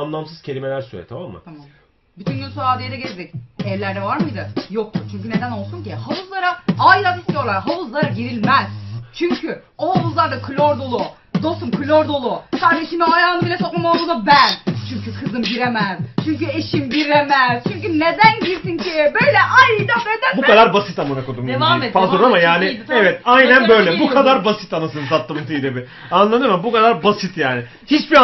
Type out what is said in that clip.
anlamsız kelimeler söyle tamam mı? Tamam. Bütün gün Suadiye'de gezdik. Evlerde var mıydı? Yoktu. Çünkü neden olsun ki? Havuzlara aidat istiyorlar. Havuzlara girilmez. Çünkü o havuzlarda klor dolu. Dostum klor dolu. Kardeşime ayağını bile sokmam havuza ben. Çünkü kızım giremez. Çünkü eşim giremez. Çünkü neden girsin ki? Böyle aidat neden? Bu kadar basit amına kodum. Devam et, Fazla devam ama et, yani iyiydi, tamam. evet aynen böyle. Şey Bu kadar basit anasını sattımın bir. Anladın mı? Bu kadar basit yani. Hiçbir